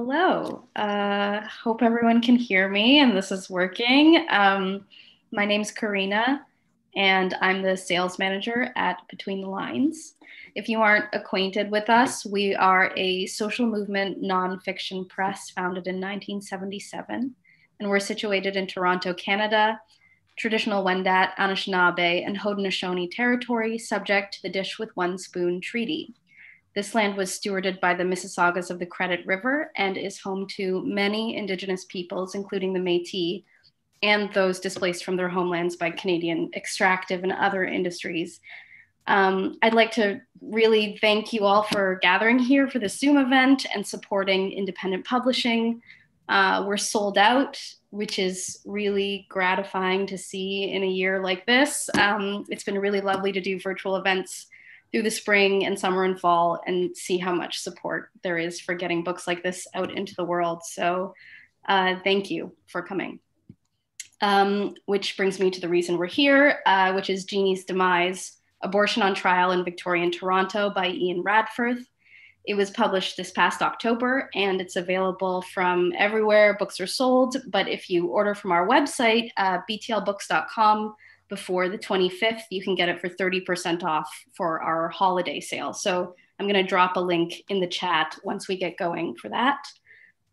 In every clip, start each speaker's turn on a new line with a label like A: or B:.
A: Hello. Uh, hope everyone can hear me and this is working. Um, my name's Karina and I'm the sales manager at Between the Lines. If you aren't acquainted with us, we are a social movement nonfiction press founded in 1977, and we're situated in Toronto, Canada, traditional Wendat, Anishinaabe, and Haudenosaunee territory, subject to the Dish with One Spoon Treaty. This land was stewarded by the Mississaugas of the Credit River and is home to many Indigenous peoples, including the Metis, and those displaced from their homelands by Canadian extractive and other industries. Um, I'd like to really thank you all for gathering here for the Zoom event and supporting independent publishing. Uh, we're sold out, which is really gratifying to see in a year like this. Um, it's been really lovely to do virtual events through the spring and summer and fall and see how much support there is for getting books like this out into the world. So uh, thank you for coming. Um, which brings me to the reason we're here, uh, which is Jeannie's Demise, Abortion on Trial in Victorian Toronto by Ian Radforth. It was published this past October and it's available from everywhere books are sold. But if you order from our website, uh, btlbooks.com, before the 25th, you can get it for 30% off for our holiday sale. So I'm going to drop a link in the chat once we get going for that.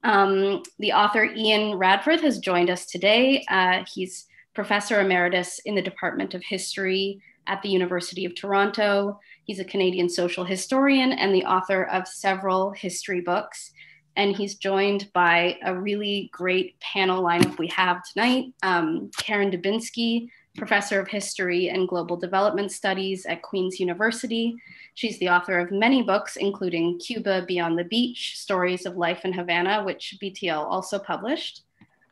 A: Um, the author Ian Radforth has joined us today. Uh, he's professor emeritus in the Department of History at the University of Toronto. He's a Canadian social historian and the author of several history books. And he's joined by a really great panel lineup we have tonight. Um, Karen Dubinsky, professor of history and global development studies at Queen's University. She's the author of many books, including Cuba Beyond the Beach, Stories of Life in Havana, which BTL also published.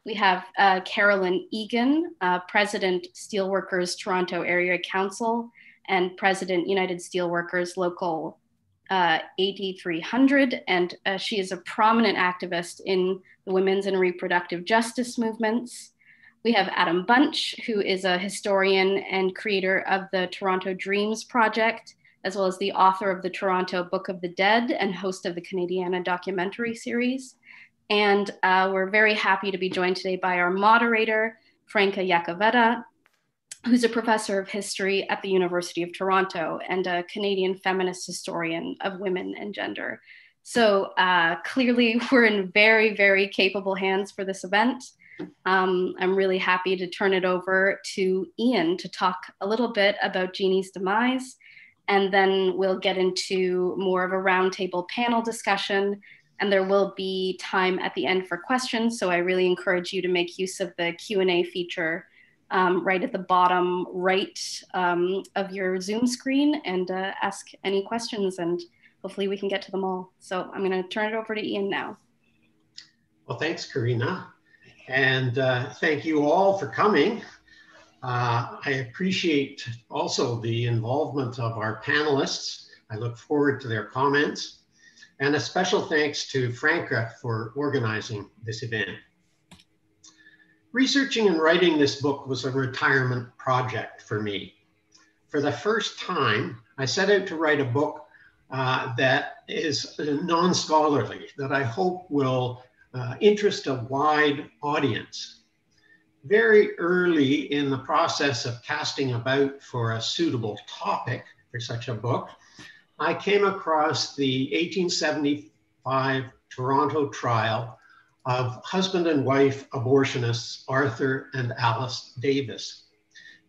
A: We have uh, Carolyn Egan, uh, President Steelworkers Toronto Area Council and President United Steelworkers Local uh, 8300. And uh, she is a prominent activist in the women's and reproductive justice movements. We have Adam Bunch, who is a historian and creator of the Toronto Dreams Project, as well as the author of the Toronto Book of the Dead and host of the Canadiana documentary series. And uh, we're very happy to be joined today by our moderator, Franca Iacovetta, who's a professor of history at the University of Toronto and a Canadian feminist historian of women and gender. So uh, clearly, we're in very, very capable hands for this event. Um, I'm really happy to turn it over to Ian to talk a little bit about Jeannie's demise, and then we'll get into more of a roundtable panel discussion. And there will be time at the end for questions. So I really encourage you to make use of the Q&A feature um, right at the bottom right um, of your Zoom screen and uh, ask any questions and hopefully we can get to them all. So I'm gonna turn it over to Ian now.
B: Well, thanks, Karina. And uh, thank you all for coming. Uh, I appreciate also the involvement of our panelists. I look forward to their comments. And a special thanks to Franca for organizing this event. Researching and writing this book was a retirement project for me. For the first time, I set out to write a book uh, that is non-scholarly, that I hope will uh, interest a wide audience. Very early in the process of casting about for a suitable topic for such a book, I came across the 1875 Toronto trial of husband and wife abortionists Arthur and Alice Davis.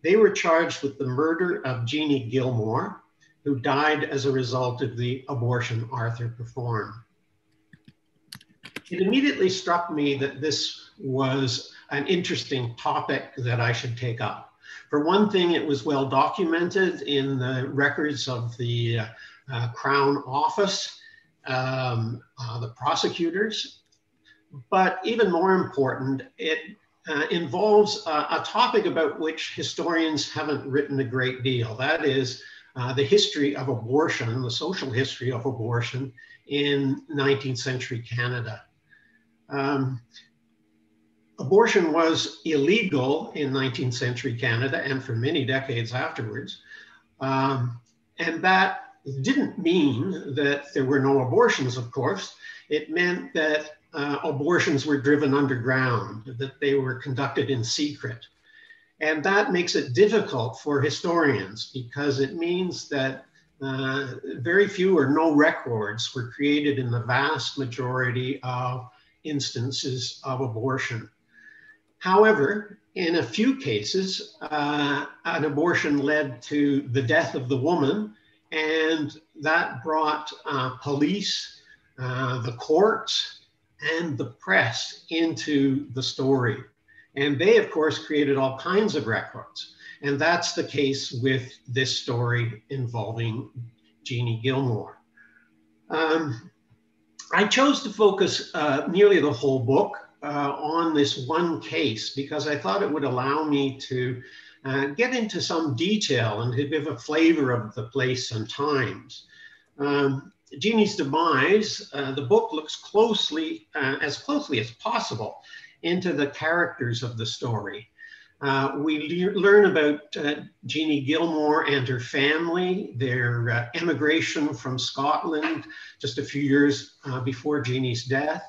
B: They were charged with the murder of Jeannie Gilmore, who died as a result of the abortion Arthur performed it immediately struck me that this was an interesting topic that I should take up. For one thing, it was well documented in the records of the uh, uh, Crown Office, um, uh, the prosecutors. But even more important, it uh, involves a topic about which historians haven't written a great deal. That is uh, the history of abortion, the social history of abortion in 19th century Canada. Um, abortion was illegal in 19th century Canada and for many decades afterwards. Um, and that didn't mean that there were no abortions, of course. It meant that uh, abortions were driven underground, that they were conducted in secret. And that makes it difficult for historians because it means that uh, very few or no records were created in the vast majority of instances of abortion. However, in a few cases, uh, an abortion led to the death of the woman, and that brought uh, police, uh, the courts, and the press into the story. And they, of course, created all kinds of records. And that's the case with this story involving Jeannie Gilmore. Um, I chose to focus uh, nearly the whole book uh, on this one case because I thought it would allow me to uh, get into some detail and to give a flavor of the place and times. Um, Jeannie's demise, uh, the book looks closely, uh, as closely as possible, into the characters of the story. Uh, we le learn about uh, Jeannie Gilmore and her family, their uh, emigration from Scotland just a few years uh, before Jeannie's death.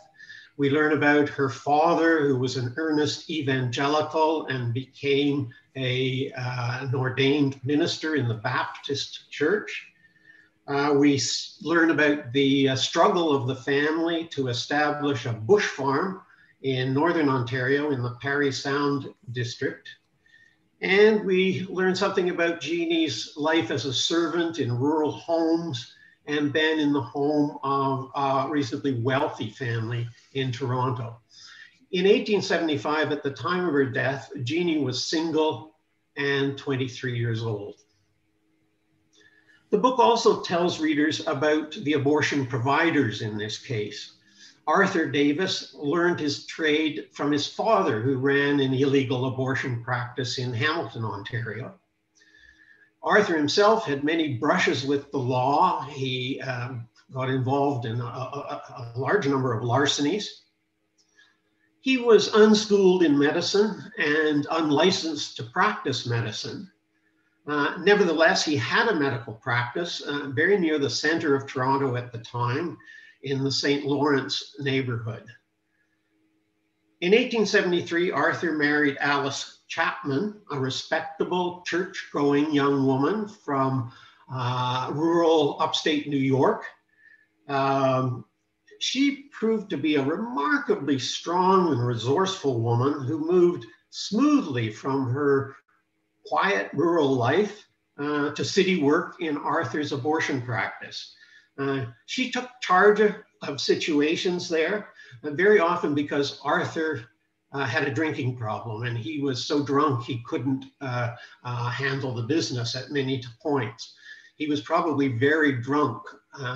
B: We learn about her father, who was an earnest evangelical and became a, uh, an ordained minister in the Baptist church. We learn about the struggle of the family to establish a bush farm in Northern Ontario in the Parry Sound district. And we learned something about Jeannie's life as a servant in rural homes and then in the home of a reasonably wealthy family in Toronto. In 1875, at the time of her death, Jeannie was single and 23 years old. The book also tells readers about the abortion providers in this case. Arthur Davis learned his trade from his father, who ran an illegal abortion practice in Hamilton, Ontario. Arthur himself had many brushes with the law. He um, got involved in a, a, a large number of larcenies. He was unschooled in medicine and unlicensed to practice medicine. Uh, nevertheless, he had a medical practice uh, very near the center of Toronto at the time, in the St. Lawrence neighborhood. In 1873, Arthur married Alice Chapman, a respectable church going young woman from uh, rural upstate New York. Um, she proved to be a remarkably strong and resourceful woman who moved smoothly from her quiet rural life uh, to city work in Arthur's abortion practice. Uh, she took charge of, situations there, uh, very often because Arthur uh, had a drinking problem and he was so drunk he couldn't uh, uh, handle the business at many points. He was probably very drunk,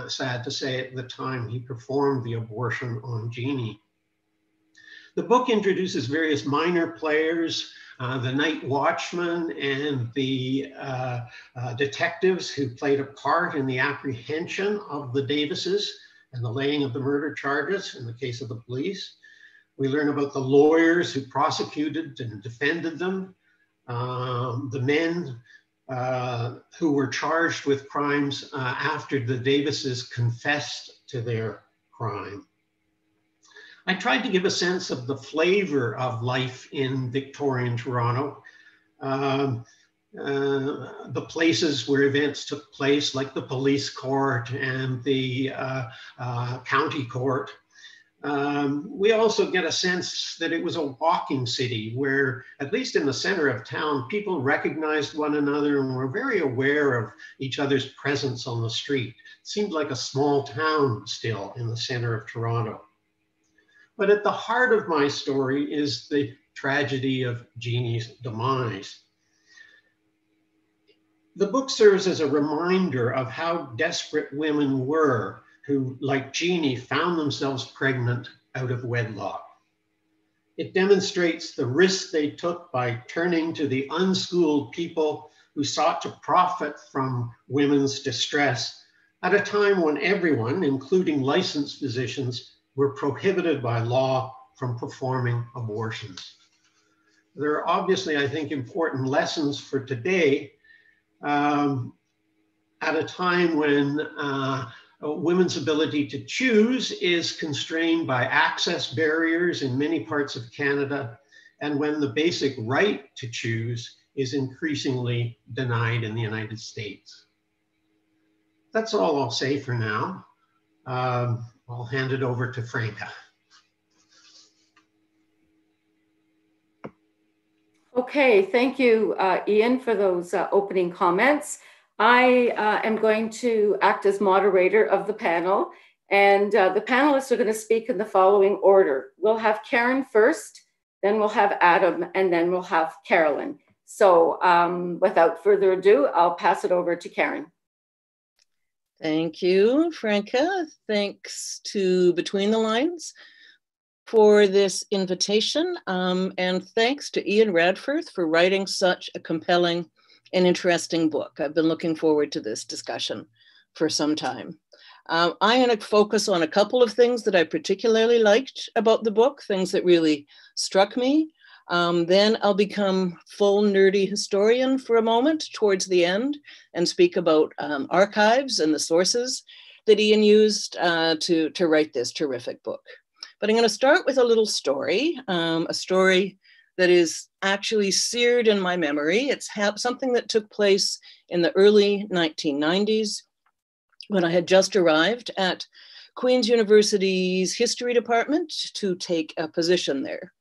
B: sad to say, at the time he performed the abortion on Jeannie. The book introduces various minor players uh, the night watchman and the uh, uh, detectives who played a part in the apprehension of the Davises and the laying of the murder charges in the case of the police. We learn about the lawyers who prosecuted and defended them, um, the men uh, who were charged with crimes uh, after the Davises confessed to their crime. I tried to give a sense of the flavor of life in Victorian Toronto. Um, uh, the places where events took place, like the police court and the uh, uh, county court. Um, we also get a sense that it was a walking city where, at least in the center of town, people recognized one another and were very aware of each other's presence on the street. It seemed like a small town still in the center of Toronto. But at the heart of my story is the tragedy of Jeannie's demise. The book serves as a reminder of how desperate women were who, like Jeannie, found themselves pregnant out of wedlock. It demonstrates the risk they took by turning to the unschooled people who sought to profit from women's distress at a time when everyone, including licensed physicians, were prohibited by law from performing abortions. There are obviously, I think, important lessons for today um, at a time when uh, women's ability to choose is constrained by access barriers in many parts of Canada, and when the basic right to choose is increasingly denied in the United States. That's all I'll say for now. Um, I'll hand it over to Franca.
C: Okay, thank you, uh, Ian, for those uh, opening comments. I uh, am going to act as moderator of the panel, and uh, the panelists are going to speak in the following order. We'll have Karen first, then we'll have Adam, and then we'll have Carolyn. So um, without further ado, I'll pass it over to Karen.
D: Thank you, Franca. Thanks to Between the Lines for this invitation. Um, and thanks to Ian Radforth for writing such a compelling and interesting book. I've been looking forward to this discussion for some time. Um, I'm going to focus on a couple of things that I particularly liked about the book, things that really struck me. Um, then I'll become full nerdy historian for a moment towards the end and speak about um, archives and the sources that Ian used uh, to, to write this terrific book. But I'm going to start with a little story, um, a story that is actually seared in my memory. It's something that took place in the early 1990s when I had just arrived at Queen's University's history department to take a position there.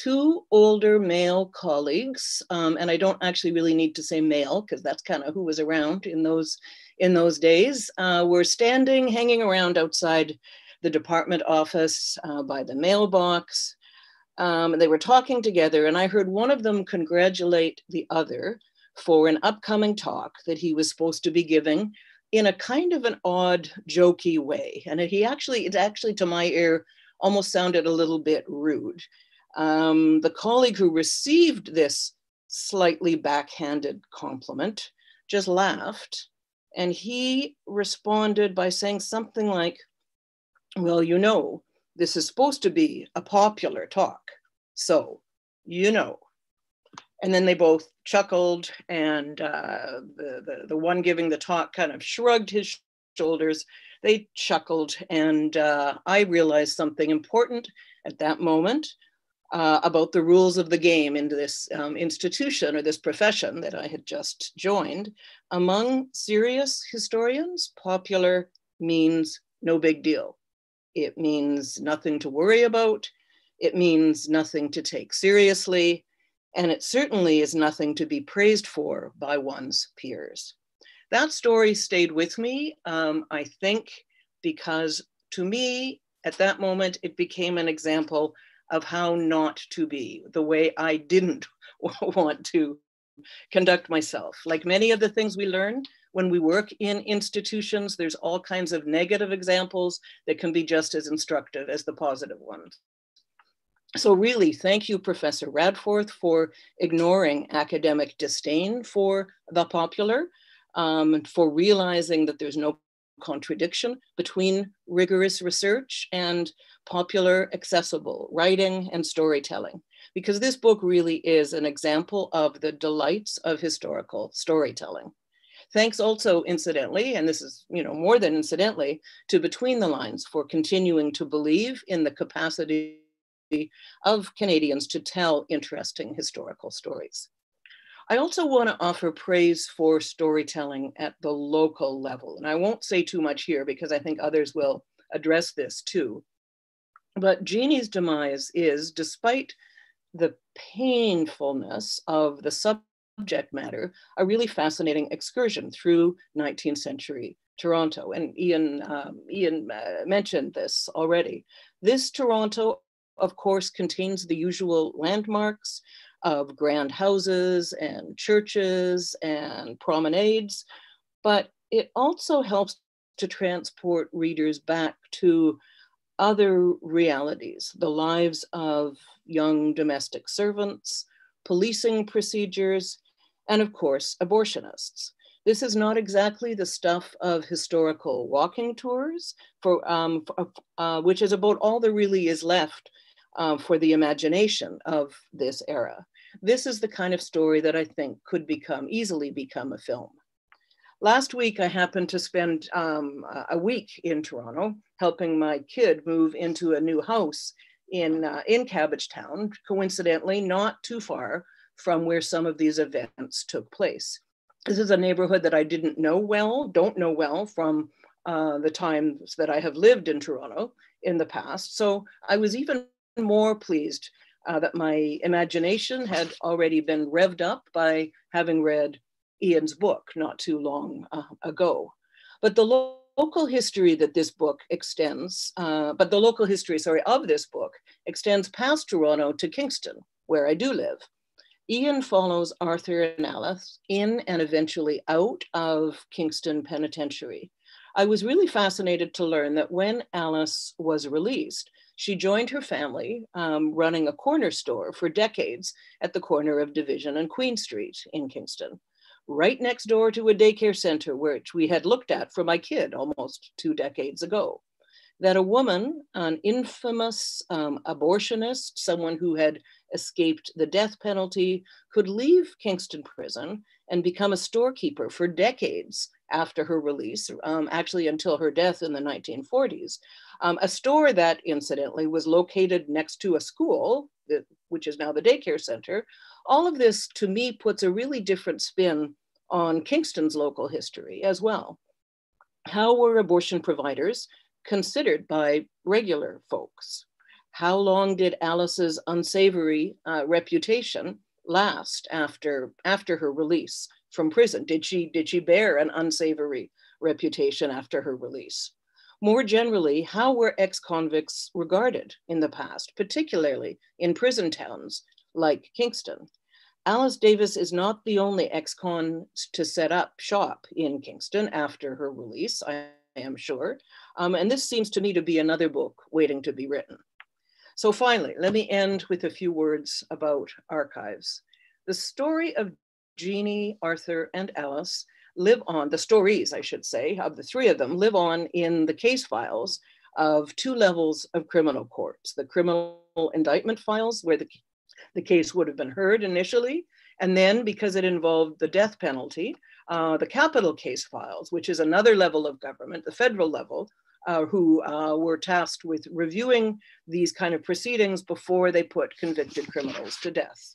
D: Two older male colleagues, um, and I don't actually really need to say male because that's kind of who was around in those in those days, uh, were standing, hanging around outside the department office uh, by the mailbox. Um, they were talking together, and I heard one of them congratulate the other for an upcoming talk that he was supposed to be giving in a kind of an odd, jokey way. And he actually, it actually, to my ear, almost sounded a little bit rude. Um, the colleague who received this slightly backhanded compliment just laughed. And he responded by saying something like, well, you know, this is supposed to be a popular talk. So, you know. And then they both chuckled, and uh, the, the, the one giving the talk kind of shrugged his shoulders. They chuckled, and uh, I realized something important at that moment uh, about the rules of the game in this um, institution or this profession that I had just joined. Among serious historians, popular means no big deal. It means nothing to worry about. It means nothing to take seriously. And it certainly is nothing to be praised for by one's peers. That story stayed with me, um, I think, because to me, at that moment, it became an example of how not to be, the way I didn't want to conduct myself. Like many of the things we learn, when we work in institutions, there's all kinds of negative examples that can be just as instructive as the positive ones. So really, thank you, Professor Radforth, for ignoring academic disdain for the popular, um, for realizing that there's no contradiction between rigorous research and popular, accessible writing and storytelling. Because this book really is an example of the delights of historical storytelling. Thanks also, incidentally, and this is you know more than incidentally, to Between the Lines for continuing to believe in the capacity of Canadians to tell interesting historical stories. I also want to offer praise for storytelling at the local level. And I won't say too much here because I think others will address this too. But Jeannie's demise is, despite the painfulness of the subject matter, a really fascinating excursion through 19th century Toronto. And Ian, um, Ian uh, mentioned this already. This Toronto, of course, contains the usual landmarks of grand houses and churches and promenades, but it also helps to transport readers back to other realities, the lives of young domestic servants, policing procedures, and of course, abortionists. This is not exactly the stuff of historical walking tours, for, um, uh, which is about all there really is left uh, for the imagination of this era. This is the kind of story that I think could become easily become a film. Last week, I happened to spend um, a week in Toronto helping my kid move into a new house in, uh, in Cabbagetown, coincidentally, not too far from where some of these events took place. This is a neighborhood that I didn't know well, don't know well from uh, the times that I have lived in Toronto in the past. So I was even more pleased uh, that my imagination had already been revved up by having read Ian's book not too long uh, ago. But the lo local history that this book extends, uh, but the local history, sorry, of this book extends past Toronto to Kingston, where I do live. Ian follows Arthur and Alice in and eventually out of Kingston Penitentiary. I was really fascinated to learn that when Alice was released, she joined her family um, running a corner store for decades at the corner of Division and Queen Street in Kingston, right next door to a daycare center, which we had looked at for my kid almost two decades ago. That a woman, an infamous um, abortionist, someone who had escaped the death penalty, could leave Kingston prison and become a storekeeper for decades after her release, um, actually until her death in the 1940s. Um, a store that, incidentally, was located next to a school, which is now the daycare center. All of this, to me, puts a really different spin on Kingston's local history as well. How were abortion providers considered by regular folks? How long did Alice's unsavory uh, reputation last after, after her release from prison? Did she, did she bear an unsavory reputation after her release? More generally, how were ex-convicts regarded in the past, particularly in prison towns like Kingston? Alice Davis is not the only ex-con to set up shop in Kingston after her release, I am sure. Um, and this seems to me to be another book waiting to be written. So finally, let me end with a few words about archives. The story of Jeannie, Arthur, and Alice live on, the stories, I should say, of the three of them live on in the case files of two levels of criminal courts, the criminal indictment files where the, the case would have been heard initially, and then because it involved the death penalty, uh, the capital case files, which is another level of government, the federal level, uh, who uh, were tasked with reviewing these kind of proceedings before they put convicted criminals to death.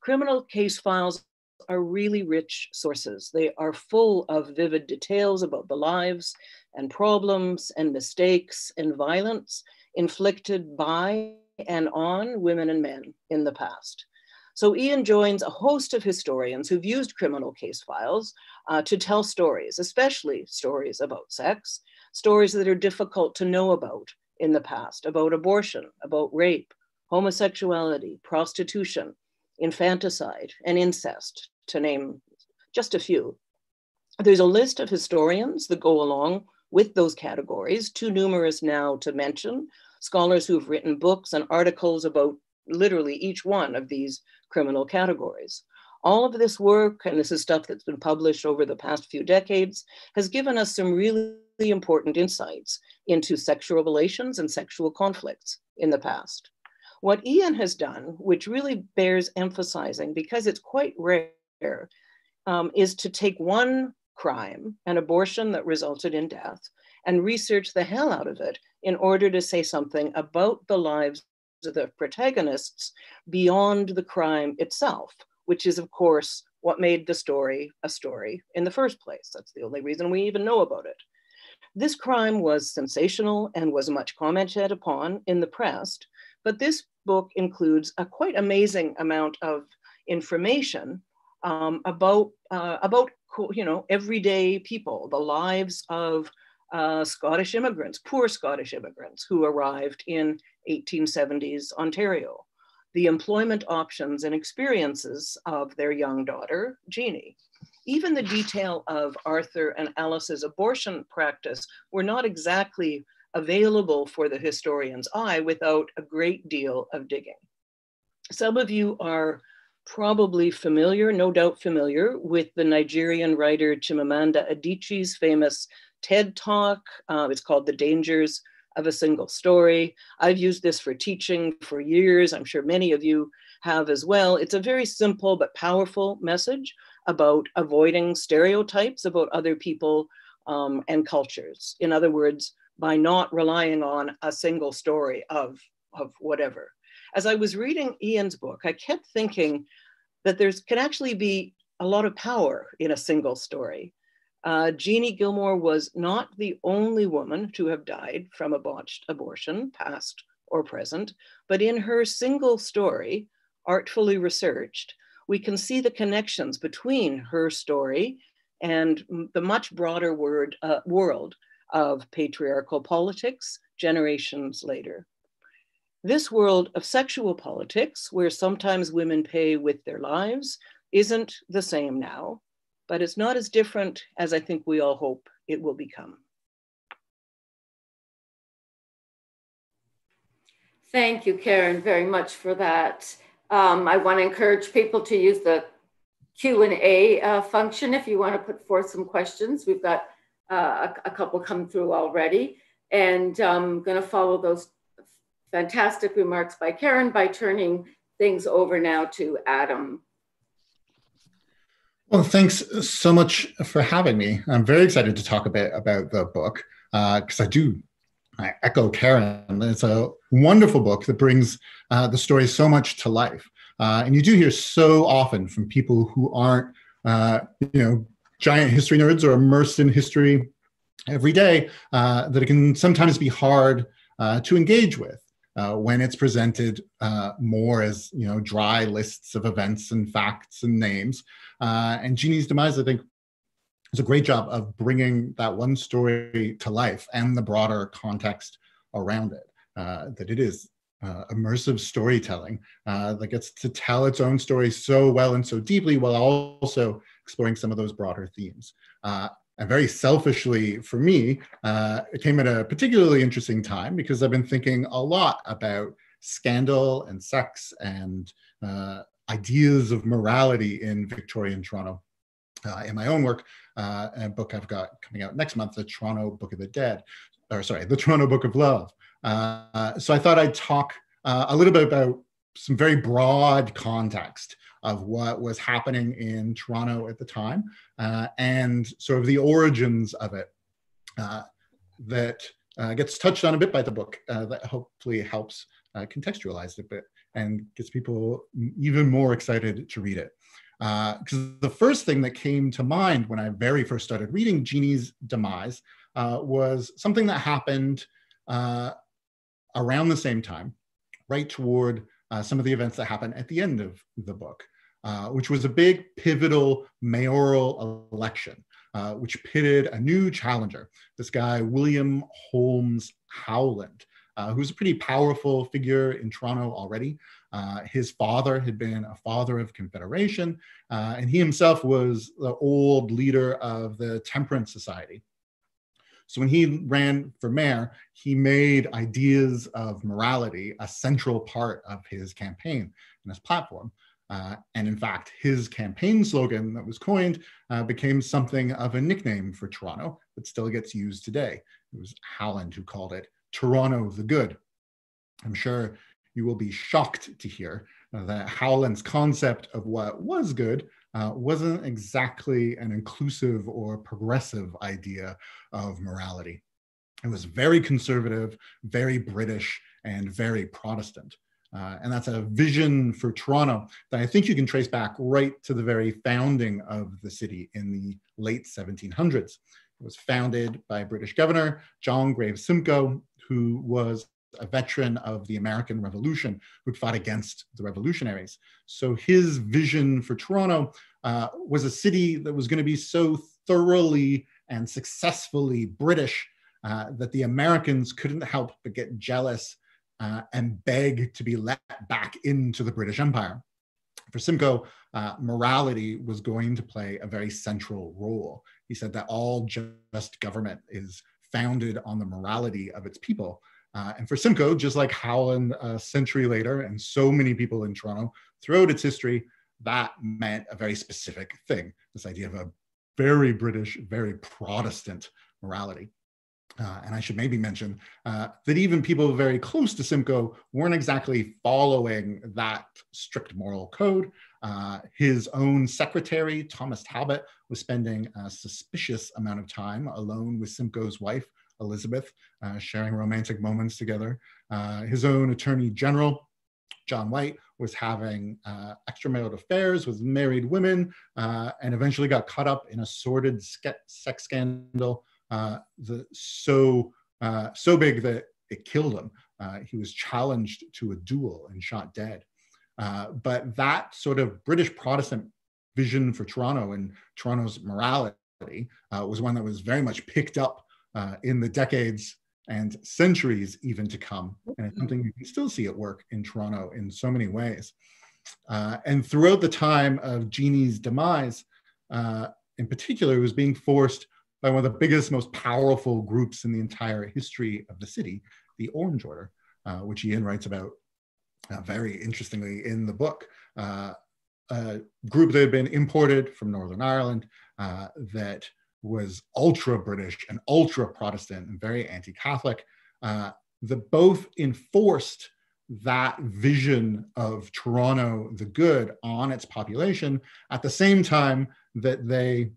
D: Criminal case files are really rich sources. They are full of vivid details about the lives and problems and mistakes and violence inflicted by and on women and men in the past. So Ian joins a host of historians who've used criminal case files uh, to tell stories, especially stories about sex, stories that are difficult to know about in the past, about abortion, about rape, homosexuality, prostitution, infanticide, and incest, to name just a few. There's a list of historians that go along with those categories, too numerous now to mention, scholars who've written books and articles about literally each one of these criminal categories. All of this work, and this is stuff that's been published over the past few decades, has given us some really important insights into sexual relations and sexual conflicts in the past. What Ian has done, which really bears emphasizing because it's quite rare um, is to take one crime, an abortion that resulted in death, and research the hell out of it in order to say something about the lives of the protagonists beyond the crime itself, which is, of course, what made the story a story in the first place. That's the only reason we even know about it. This crime was sensational and was much commented upon in the press, but this book includes a quite amazing amount of information um, about uh, about you know everyday people, the lives of uh, Scottish immigrants, poor Scottish immigrants who arrived in 1870s Ontario, the employment options and experiences of their young daughter, Jeannie. Even the detail of Arthur and Alice's abortion practice were not exactly available for the historian's eye without a great deal of digging. Some of you are probably familiar, no doubt familiar, with the Nigerian writer Chimamanda Adichie's famous TED Talk. Uh, it's called The Dangers of a Single Story. I've used this for teaching for years. I'm sure many of you have as well. It's a very simple but powerful message about avoiding stereotypes about other people um, and cultures. In other words, by not relying on a single story of, of whatever. As I was reading Ian's book, I kept thinking that there's can actually be a lot of power in a single story. Uh, Jeannie Gilmore was not the only woman to have died from a botched abortion, past or present, but in her single story, artfully researched, we can see the connections between her story and the much broader word, uh, world of patriarchal politics generations later. This world of sexual politics, where sometimes women pay with their lives, isn't the same now, but it's not as different as I think we all hope it will become.
C: Thank you, Karen, very much for that. Um, I want to encourage people to use the Q&A uh, function if you want to put forth some questions. We've got uh, a, couple come through already. And I'm um, going to follow those fantastic remarks by Karen by turning things over now to Adam.
E: Well, thanks so much for having me. I'm very excited to talk a bit about the book because uh, I do I echo Karen. It's a wonderful book that brings uh, the story so much to life. Uh, and you do hear so often from people who aren't, uh, you know, giant history nerds are immersed in history every day uh, that it can sometimes be hard uh, to engage with. Uh, when it's presented more as you know dry lists of events and facts and names, and Jeannie's demise, I think, does a great job of bringing that one story to life and the broader context around it. Uh, that it is uh, immersive storytelling uh, that gets to tell its own story so well and so deeply while also exploring some of those broader themes. Uh, and very selfishly for me, uh, it came at a particularly interesting time because I've been thinking a lot about scandal and sex and uh, ideas of morality in Victorian Toronto. Uh, in my own work, a book I've got coming out next month, the Toronto Book of the Dead, or sorry, the Toronto Book of Love. Uh, so I thought I'd talk uh, a little bit about some very broad context of what was happening in Toronto at the time uh, and sort of the origins of it uh, that gets touched on a bit by the book that hopefully helps contextualize it a bit and gets people even more excited to read it. Because uh, the first thing that came to mind when I very first started reading Jeannie's demise uh, was something that happened uh, around the same time, right toward uh, some of the events that happen at the end of the book, uh, which was a big pivotal mayoral election, uh, which pitted a new challenger, this guy, William Holmes Howland, who's a pretty powerful figure in Toronto already. Uh, his father had been a father of Confederation, uh, and he himself was the old leader of the Temperance Society. So when he ran for mayor, he made ideas of morality a central part of his campaign and his platform. Uh, and in fact, his campaign slogan that was coined uh, became something of a nickname for Toronto that still gets used today. It was Howland who called it Toronto the Good. I'm sure you will be shocked to hear that Howland's concept of what was good uh, wasn't exactly an inclusive or progressive idea of morality. It was very conservative, very British, and very Protestant. Uh, and that's a vision for Toronto that I think you can trace back right to the very founding of the city in the late 1700s. It was founded by British governor John Graves Simcoe, who was a veteran of the American Revolution who'd fought against the revolutionaries. So his vision for Toronto uh, was a city that was going to be so thoroughly and successfully British uh, that the Americans couldn't help but get jealous uh, and beg to be let back into the British Empire. For Simcoe, uh, morality was going to play a very central role. He said that all just government is founded on the morality of its people. Uh, and for Simcoe, just like Howland a century later, and so many people in Toronto throughout its history, that meant a very specific thing this idea of a very British, very Protestant morality. uh, and I should maybe mention uh, that even people very close to Simcoe weren't exactly following that strict moral code. Uh, his own secretary, Thomas Talbot, was spending a suspicious amount of time alone with Simcoe's wife, Elizabeth, uh, sharing romantic moments together. Uh, his own attorney general, John White, was having uh, extramarital affairs with married women and eventually got caught up in a sordid sex scandal uh, the, so, uh, so big that it killed him. Uh, he was challenged to a duel and shot dead. Uh, but that sort of British Protestant vision for Toronto and Toronto's morality uh, was one that was very much picked up in the decades and centuries even to come. And it's something you can still see at work in Toronto in so many ways. Uh, and throughout the time of Jeannie's demise, uh, in particular, it was being forced by one of the biggest, most powerful groups in the entire history of the city, the Orange Order, uh, which Ian writes about uh, very interestingly in the book. Uh, a group that had been imported from Northern Ireland uh, that was ultra British and ultra Protestant and very anti Catholic, uh, that both enforced that vision of Toronto the good on its population at the same time that they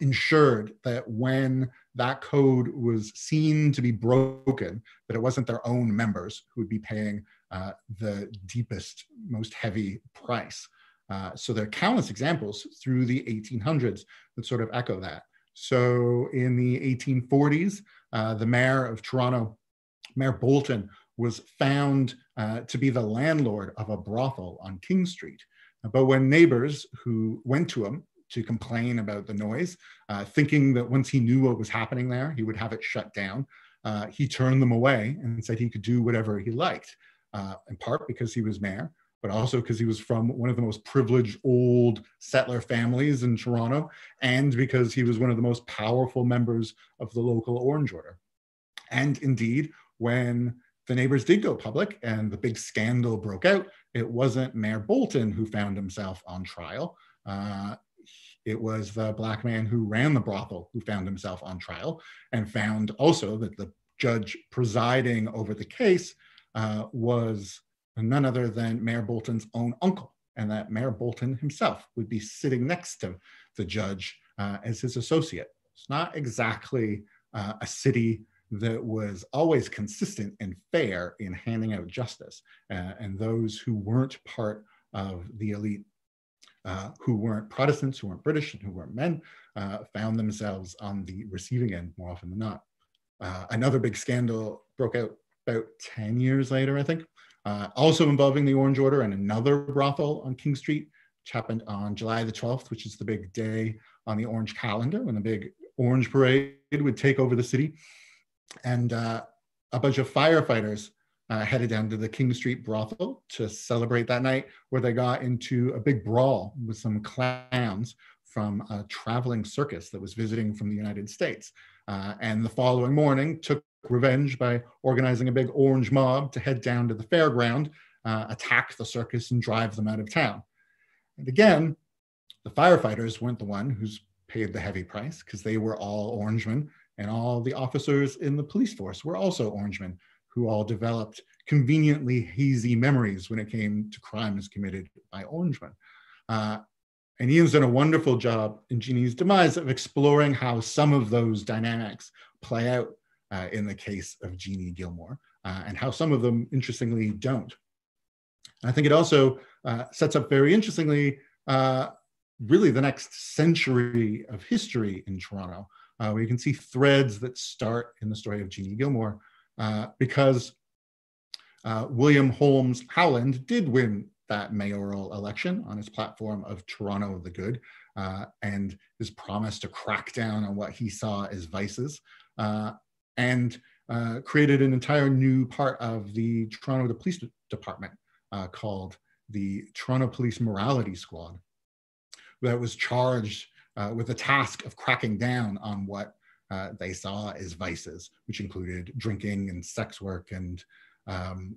E: ensured that when that code was seen to be broken, that it wasn't their own members who would be paying uh, the deepest, most heavy price. Uh, so there are countless examples through the 1800s that sort of echo that. So in the 1840s, uh, the mayor of Toronto, Mayor Boulton, was found uh, to be the landlord of a brothel on King Street. But when neighbors who went to him to complain about the noise, uh, thinking that once he knew what was happening there, he would have it shut down. Uh, he turned them away and said he could do whatever he liked, uh, in part because he was mayor, but also because he was from one of the most privileged old settler families in Toronto, and because he was one of the most powerful members of the local Orange Order. And indeed, when the neighbors did go public and the big scandal broke out, it wasn't Mayor Boulton who found himself on trial. Uh, it was the black man who ran the brothel who found himself on trial and found also that the judge presiding over the case uh, was none other than Mayor Boulton's own uncle, and that Mayor Boulton himself would be sitting next to the judge uh, as his associate. It's not exactly uh, a city that was always consistent and fair in handing out justice, uh, and those who weren't part of the elite uh, who weren't Protestants, who weren't British, and who weren't men, uh, found themselves on the receiving end more often than not. Uh, another big scandal broke out about 10 years later, I think, uh, also involving the Orange Order and another brothel on King Street, which happened on July the 12th, which is the big day on the Orange calendar when the big Orange Parade would take over the city. And uh, a bunch of firefighters uh, headed down to the King Street brothel to celebrate that night, where they got into a big brawl with some clowns from a traveling circus that was visiting from the United States. Uh, and the following morning took revenge by organizing a big orange mob to head down to the fairground, uh, attack the circus, and drive them out of town. And again, the firefighters weren't the one who's paid the heavy price because they were all Orangemen, and all the officers in the police force were also Orangemen who all developed conveniently hazy memories when it came to crimes committed by Orangemen. Uh, and Ian's done a wonderful job in Jeannie's demise of exploring how some of those dynamics play out uh, in the case of Jeannie Gilmore, uh, and how some of them, interestingly, don't. I think it also uh, sets up very interestingly, uh, really the next century of history in Toronto, uh, where you can see threads that start in the story of Jeannie Gilmore, uh, because William Holmes Howland did win that mayoral election on his platform of Toronto the Good uh, and his promise to crack down on what he saw as vices uh, and uh, created an entire new part of the Toronto Police Department called the Toronto Police Morality Squad that was charged with the task of cracking down on what uh, they saw as vices, which included drinking and sex work and um,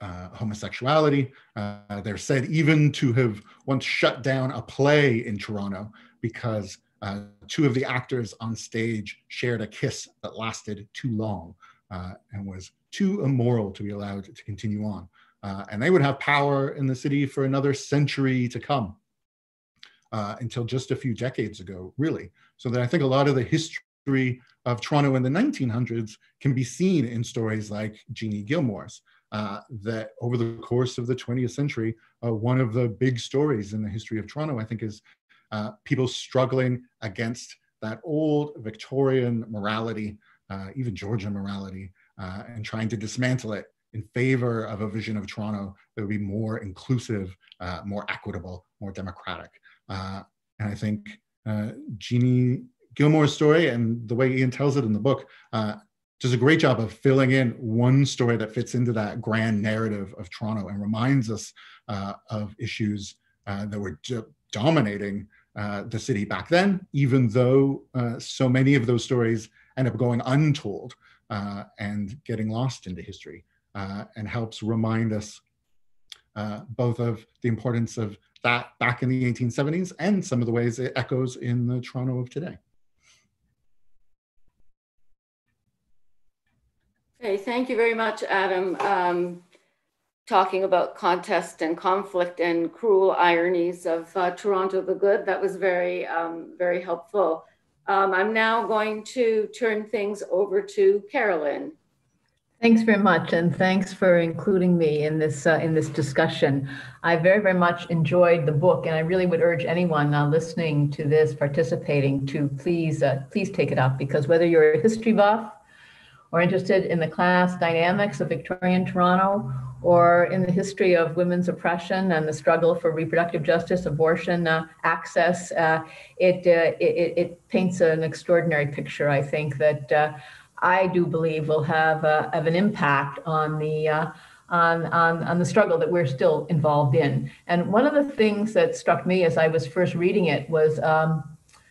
E: uh, homosexuality. Uh, they're said even to have once shut down a play in Toronto because uh, two of the actors on stage shared a kiss that lasted too long uh, and was too immoral to be allowed to continue on. Uh, and they would have power in the city for another century to come until just a few decades ago, really. So that I think a lot of the history of Toronto in the 1900s can be seen in stories like Jeannie Gilmore's. Uh, that over the course of the 20th century, uh, one of the big stories in the history of Toronto, I think, is uh, people struggling against that old Victorian morality, uh, even Georgian morality, uh, and trying to dismantle it in favor of a vision of Toronto that would be more inclusive, more equitable, more democratic. and I think Jeannie Gilmore's story and the way Ian tells it in the book does a great job of filling in one story that fits into that grand narrative of Toronto and reminds us uh, of issues uh, that were dominating uh, the city back then, even though uh, so many of those stories end up going untold uh, and getting lost into history, uh, and helps remind us both of the importance of that back in the 1870s and some of the ways it echoes in the Toronto of today.
C: Okay, thank you very much, Adam. Um, talking about contest and conflict and cruel ironies of uh, Toronto the Good. That was very, um, very helpful. Um, I'm now going to turn things over to Carolyn.
F: Thanks very much, and thanks for including me in this uh, in this discussion. I very very much enjoyed the book, and I really would urge anyone uh, listening to this, participating, to please uh, please take it up because whether you're a history buff or interested in the class dynamics of Victorian Toronto or in the history of women's oppression and the struggle for reproductive justice, abortion uh, access, uh, it, uh, it, it, paints an extraordinary picture, I think, that uh, I do believe will have, uh, have an impact on the uh, on, on, on the struggle that we're still involved in. And one of the things that struck me as I was first reading it was um,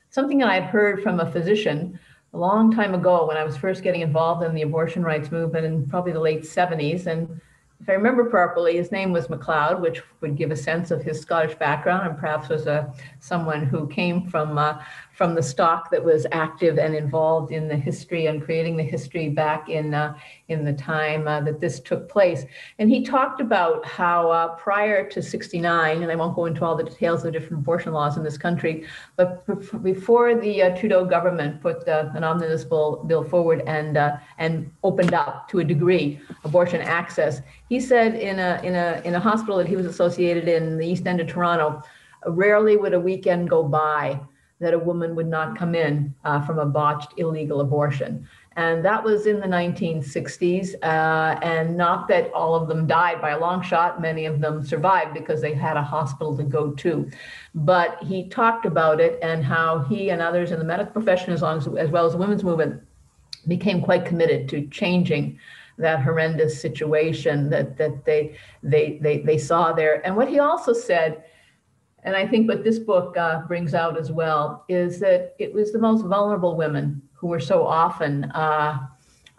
F: something that I'd heard from a physician a long time ago when I was first getting involved in the abortion rights movement in probably the late 70s. And if I remember properly, his name was MacLeod, which would give a sense of his Scottish background and perhaps was a someone who came from uh, from the stock that was active and involved in the history and creating the history back in uh, in the time uh, that this took place. And he talked about how uh, prior to 69, and I won't go into all the details of different abortion laws in this country, but before the uh, Trudeau government put uh, an omnibus bill, bill forward and and opened up to a degree abortion access, he said in a in a in a hospital that he was associated in the East End of Toronto, rarely would a weekend go by that a woman would not come in uh, from a botched illegal abortion. And that was in the 1960s. Uh, and not that all of them died by a long shot, many of them survived because they had a hospital to go to. But he talked about it and how he and others in the medical profession, as, long as, as well as the women's movement, became quite committed to changing that horrendous situation that, that they, they, they, they saw there. And what he also said and I think what this book uh, brings out as well is that it was the most vulnerable women who were so often uh,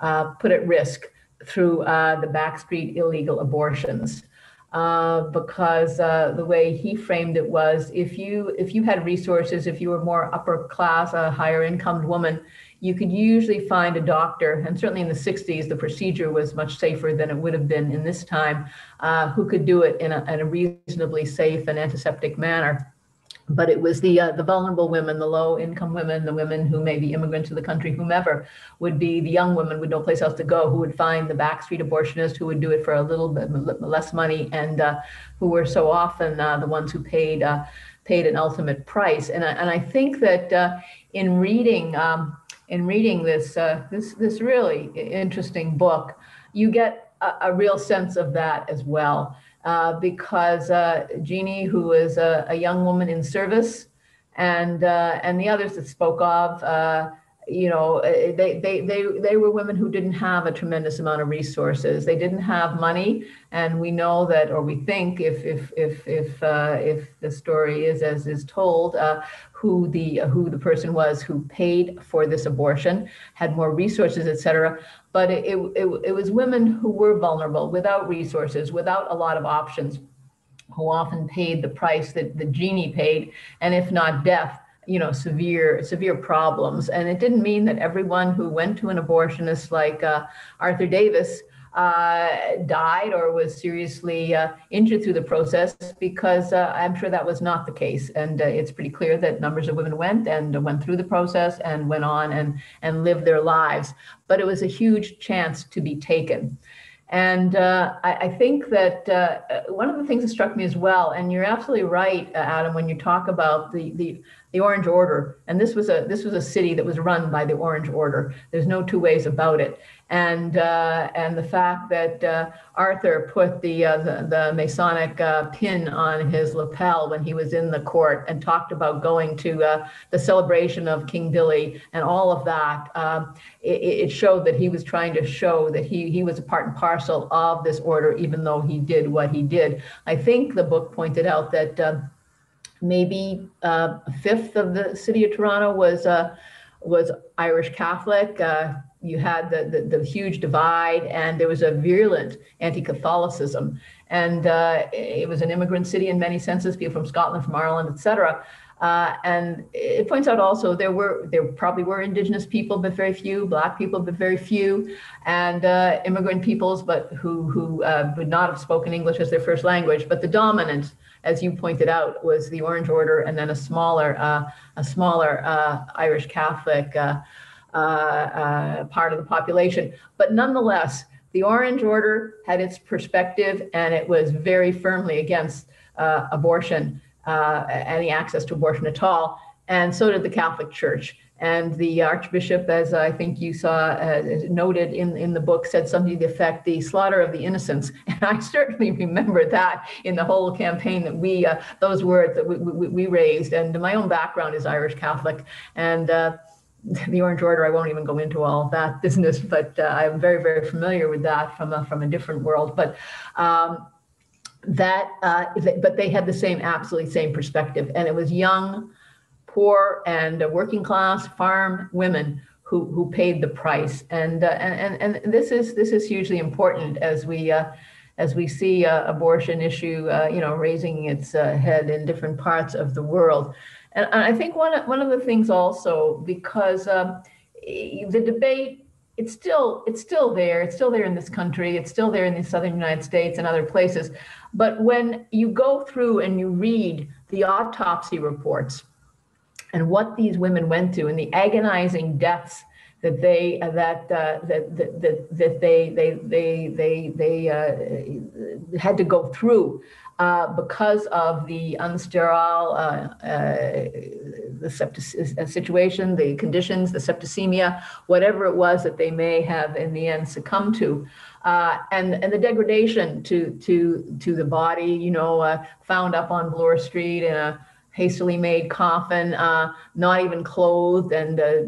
F: uh, put at risk through uh, the backstreet illegal abortions. Uh, because uh, the way he framed it was if you if you had resources if you were more upper class a higher income woman you could usually find a doctor, and certainly in the 60s, the procedure was much safer than it would have been in this time, uh, who could do it in a, in a, reasonably safe and antiseptic manner. But it was the uh, the vulnerable women, the low income women, the women who may be immigrants to the country, whomever would be the young women with no place else to go, who would find the backstreet abortionist who would do it for a little bit less money, and uh, who were so often uh, the ones who paid uh, paid an ultimate price. And I, and I think that uh, in reading. Um, in reading this uh, this this really interesting book, you get a, a real sense of that as well. Uh, because uh, Jeannie, who is a, a, young woman in service, and uh, and the others that spoke of, uh, you know, they, they they they were women who didn't have a tremendous amount of resources. They didn't have money, and we know that, or we think, if if if if uh, if the story is as is told, who the who the person was who paid for this abortion, had more resources, et cetera. But it, it, it was women who were vulnerable, without resources, without a lot of options, who often paid the price that the Jeannie paid, and if not death, you know, severe, severe problems. And it didn't mean that everyone who went to an abortionist like uh, Arthur Davis uh, died or was seriously uh, injured through the process because uh, I'm sure that was not the case. And uh, it's pretty clear that numbers of women went and went through the process and went on and, and lived their lives. But it was a huge chance to be taken. And uh, I, I, think that uh, one of the things that struck me as well, and you're absolutely right, Adam, when you talk about the, the the Orange Order, and this was a this was a city that was run by the Orange Order. There's no two ways about it. And uh, and the fact that uh, Arthur put the, uh, the, the Masonic uh, pin on his lapel when he was in the court and talked about going to uh, the celebration of King Billy and all of that, um, it, it, showed that he was trying to show that he he was a part and parcel of this order, even though he did what he did. I think the book pointed out that uh, maybe uh, a fifth of the city of Toronto was uh, was Irish Catholic. Uh, you had the, the, the huge divide, and there was a virulent anti-Catholicism, and uh, it was an immigrant city in many senses. People from Scotland, from Ireland, etc. Uh, and it points out also there were there probably were indigenous people, but very few, black people, but very few, and uh, immigrant peoples, but who who would not have spoken English as their first language. But the dominant as you pointed out, was the Orange Order, and then a smaller, uh, a smaller uh, Irish Catholic uh, uh, uh, part of the population. But nonetheless, the Orange Order had its perspective, and it was very firmly against abortion, any access to abortion at all. And so did the Catholic Church. And the Archbishop, as I think you saw uh, noted in, in the book, said something to the effect, the slaughter of the innocents. And I certainly remember that in the whole campaign that we, uh, those words that we, we, we, raised. And my own background is Irish Catholic. And uh, the Orange Order, I won't even go into all that business, but uh, I'm very, very familiar with that from a, from a different world. But um, that, uh, but they had the same, absolutely same perspective. And it was young, poor and working class farm women who, who paid the price. And, uh, and, and, this is, this is hugely important as we, uh, as we see uh, abortion issue, uh, you know, raising its uh, head in different parts of the world. And, and I think one, one of the things also, because um, the debate it's still it's still there it's still there in this country it's still there in the southern united states and other places but when you go through and you read the autopsy reports and what these women went through and the agonizing deaths that they uh, that, uh, that, that that that they they they they they uh, had to go through uh, because of the unsterile uh, uh, the septic situation, the conditions, the septicemia, whatever it was that they may have in the end succumbed to. and and the degradation to to to the body, you know, found up on Bloor Street in a hastily made coffin, uh, not even clothed and uh,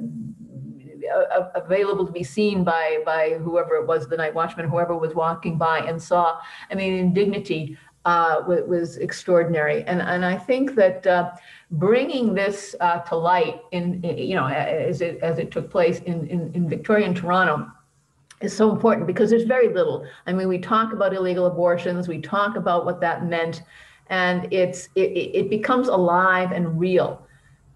F: available to be seen by by whoever it was, the night watchman, whoever was walking by and saw. I mean, indignity uh, was extraordinary, and and I think that uh, bringing this uh, to light in, in, you know as it as it took place in in, in Victorian Toronto is so important because there's very little. I mean, we talk about illegal abortions, we talk about what that meant and it's it, it becomes alive and real.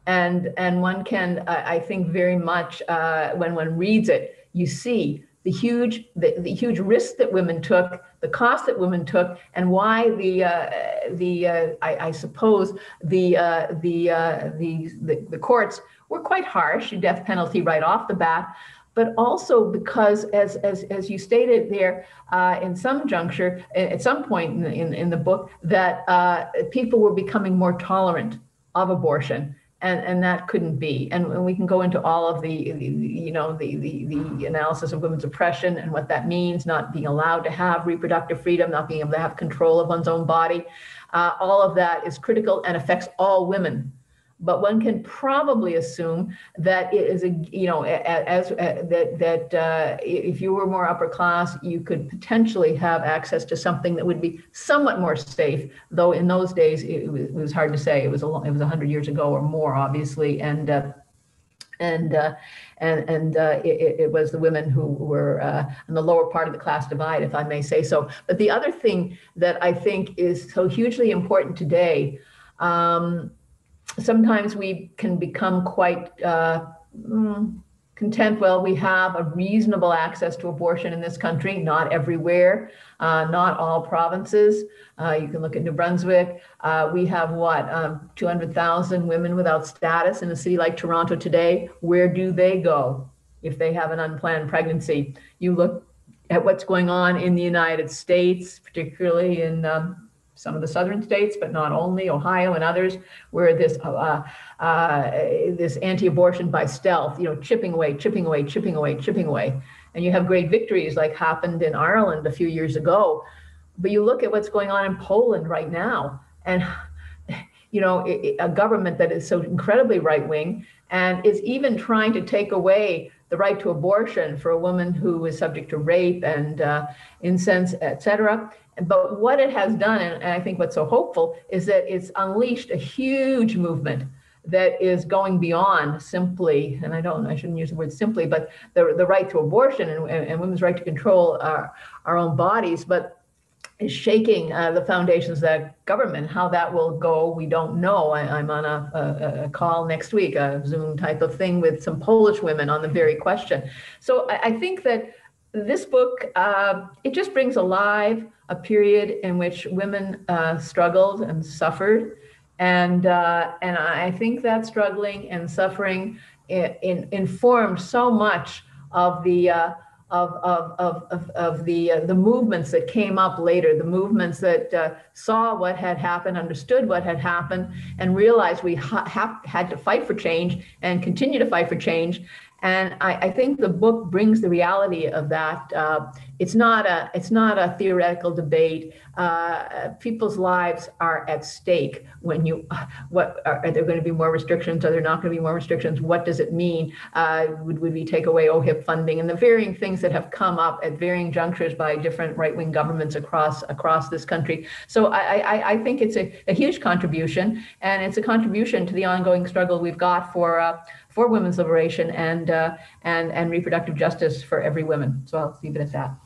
F: And and one can i think very much uh, when one reads it you see the huge the, the huge risk that women took the cost that women took and why the uh, the uh, I, I, suppose the uh, the, uh, the the the courts were quite harsh. Death penalty right off the bat but also because, as, as, as you stated there uh, in some juncture, at some point in, in, in the book, that uh, people were becoming more tolerant of abortion. And, and that couldn't be. And, and we can go into all of the, the you know, the, the, the analysis of women's oppression and what that means, not being allowed to have reproductive freedom, not being able to have control of one's own body. Uh, all of that is critical and affects all women but one can probably assume that it is a you know as, as that that uh, if you were more upper class you could potentially have access to something that would be somewhat more safe though in those days it, it was hard to say it was a it was 100 years ago or more obviously and uh, and uh, and and uh, it, it, was the women who were uh, in the lower part of the class divide, if I may say so. But the other thing that I think is so hugely important today um, sometimes we can become quite uh, mm, content. Well, we have a reasonable access to abortion in this country, not everywhere, uh, not all provinces. Uh, you can look at New Brunswick. Uh, we have what, um, 200,000 women without status in a city like Toronto today. Where do they go if they have an unplanned pregnancy? You look at what's going on in the United States, particularly in um, some of the southern states, but not only Ohio and others, where this uh, uh, this anti-abortion by stealth, you know, chipping away, chipping away, chipping away, chipping away, and you have great victories like happened in Ireland a few years ago. But you look at what's going on in Poland right now, and you know, a government that is so incredibly right wing and is even trying to take away the right to abortion for a woman who is subject to rape and uh, incest, et cetera. But what it has done, and I think what's so hopeful, is that it's unleashed a huge movement that is going beyond simply, and I don't, I shouldn't use the word simply, but the, the right to abortion and, and women's right to control our, our own bodies, but is shaking uh, the foundations of that government. How that will go, we don't know. I, am on a, a, a, call next week, a Zoom type of thing with some Polish women on the very question. So I, I think that this book, uh, it just brings alive a period in which women uh, struggled and suffered. And, uh, and I think that struggling and suffering in, in, informed so much of the, uh, of, of, of, of, the, uh, the movements that came up later, the movements that uh, saw what had happened, understood what had happened, and realized we had to fight for change and continue to fight for change. And I, I, think the book brings the reality of that. Uh, it's not a it's not a theoretical debate. Uh, people's lives are at stake when you what are, are, there going to be more restrictions? Are there not going to be more restrictions? What does it mean? Uh, would, would we take away OHIP funding and the varying things that have come up at varying junctures by different right wing governments across across this country? So I, I, I think it's a, a, huge contribution, and it's a contribution to the ongoing struggle we've got for uh, for women's liberation and uh, and and reproductive justice for every woman. So I'll leave it at that.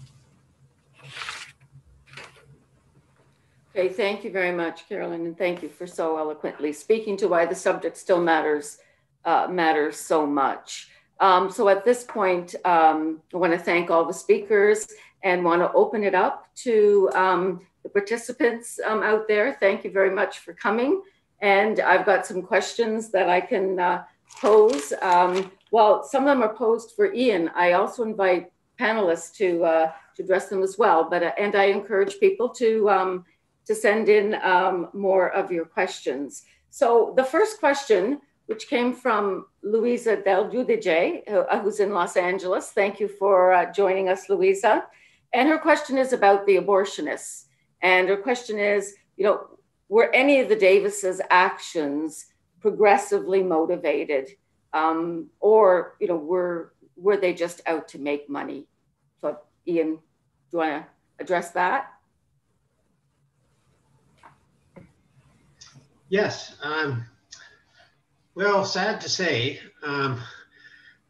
C: Okay, thank you very much, Carolyn, and thank you for so eloquently speaking to why the subject still matters uh, matters so much. Um, so at this point, um, I want to thank all the speakers and want to open it up to um, the participants um, out there. Thank you very much for coming. And I've got some questions that I can uh, pose. Um, well, some of them are posed for Ian. I also invite panelists to uh, to address them as well. But uh, and I encourage people to um, to send in um, more of your questions. So the first question, which came from Louisa Del Giudice, uh, who's in Los Angeles. Thank you for uh, joining us, Louisa. And her question is about the abortionists. And her question is, you know, were any of the Davises' actions progressively motivated, um, or you know, were were they just out to make money? So, Ian, do you want to address that?
B: Yes. Um, well, sad to say, um,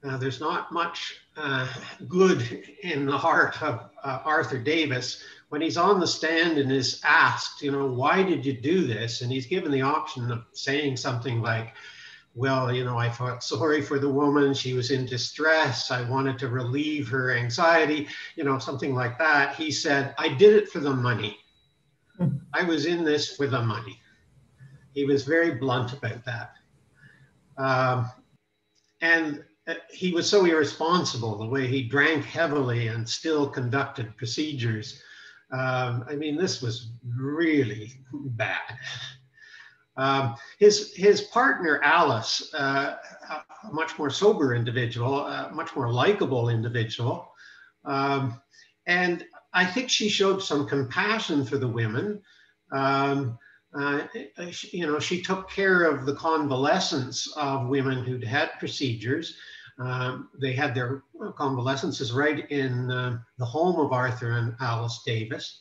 B: uh, there's not much uh, good in the heart of uh, Arthur Davis when he's on the stand and is asked, you know, why did you do this? And he's given the option of saying something like, well, you know, I felt sorry for the woman. She was in distress. I wanted to relieve her anxiety, you know, something like that. He said, I did it for the money. I was in this for the money. He was very blunt about that. Um, and uh, he was so irresponsible the way he drank heavily and still conducted procedures um, I mean, this was really bad. Um, his, his partner, Alice, uh, a much more sober individual, a much more likable individual. Um, and I think she showed some compassion for the women. Um, uh, you know, she took care of the convalescence of women who'd had procedures. Um, they had their convalescences right in uh, the home of Arthur and Alice Davis.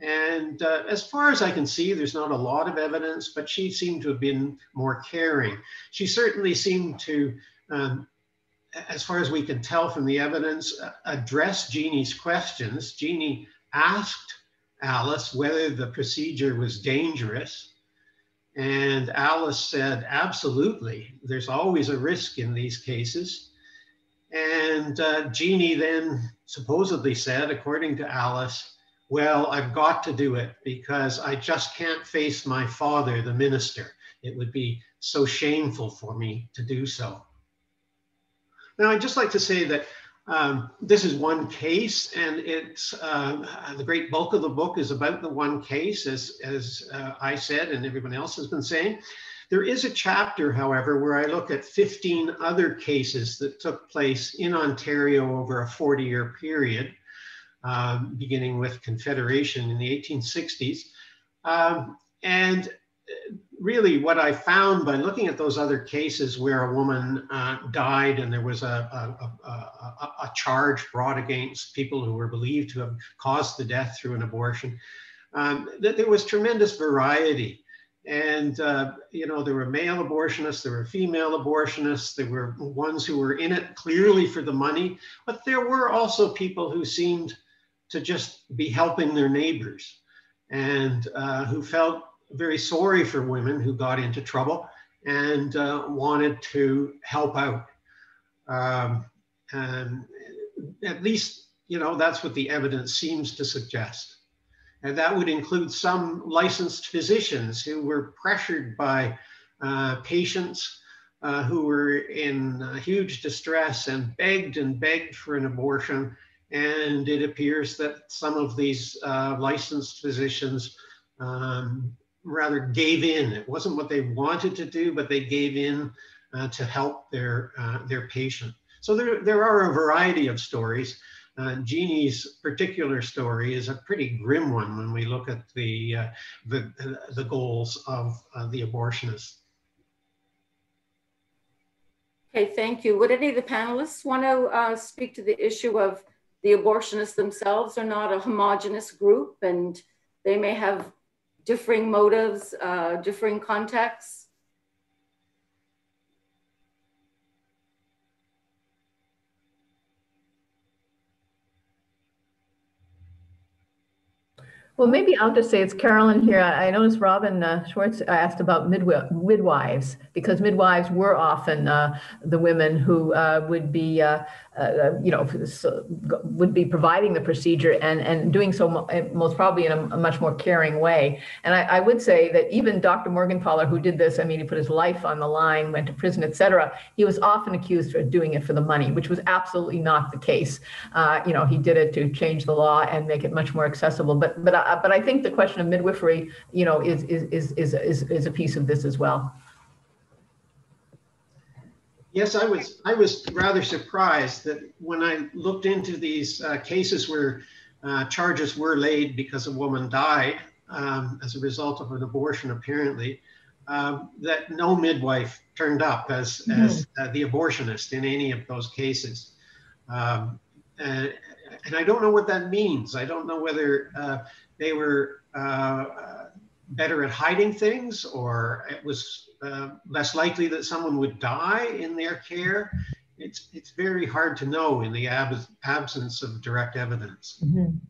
B: And uh, as far as I can see, there's not a lot of evidence, but she seemed to have been more caring. She certainly seemed to, um, as far as we can tell from the evidence, uh, address Jeannie's questions. Jeannie asked Alice whether the procedure was dangerous. And Alice said, absolutely, there's always a risk in these cases. And uh, Jeannie then supposedly said, according to Alice, well, I've got to do it because I just can't face my father, the minister. It would be so shameful for me to do so. Now, I'd just like to say that um, this is one case, and it's uh, the great bulk of the book is about the one case, as, as uh, I said, and everyone else has been saying. There is a chapter, however, where I look at 15 other cases that took place in Ontario over a 40 year period, um, beginning with Confederation in the 1860s. Um, and really what I found by looking at those other cases where a woman uh, died and there was a, a, a, a, charge brought against people who were believed to have caused the death through an abortion, um, that there was tremendous variety. And, uh, you know, there were male abortionists, there were female abortionists, there were ones who were in it clearly for the money, but there were also people who seemed to just be helping their neighbors and uh, who felt very sorry for women who got into trouble and uh, wanted to help out. Um, and at least, you know, that's what the evidence seems to suggest. And that would include some licensed physicians who were pressured by uh, patients uh, who were in huge distress and begged and begged for an abortion. And it appears that some of these uh, licensed physicians um, rather gave in. It wasn't what they wanted to do, but they gave in uh, to help their, uh, their patient. So there, there are a variety of stories. Uh, Jeannie's particular story is a pretty grim one when we look at the, uh, the, the goals of uh, the abortionists.
C: Okay, thank you. Would any of the panelists want to uh, speak to the issue of the abortionists themselves are not a homogenous group and they may have differing motives, uh, differing contexts?
F: Well, maybe I'll just say it's Carolyn here. I noticed Robin uh, Schwartz asked about midwives because midwives were often uh, the women who uh, would be, uh, uh, you know, would be providing the procedure and, and doing so eh, most probably in a, a much more caring way. And I, I, would say that even Dr. Morgentaler, who did this, I mean, he put his life on the line, went to prison, et cetera, he was often accused of doing it for the money, which was absolutely not the case. Uh, you know, he did it to change the law and make it much more accessible. But, but uh, but I think the question of midwifery, you know, is is is is is, is a piece of this as well.
B: Yes, I was I was rather surprised that when I looked into these uh, cases where uh, charges were laid because a woman died um, as a result of an abortion, apparently, um, that no midwife turned up as mm-hmm. as uh, the abortionist in any of those cases. Um, and, and I don't know what that means. I don't know whether uh, they were uh, better at hiding things or it was uh, less likely that someone would die in their care. It's, it's very hard to know in the ab absence of direct evidence. Mm -hmm.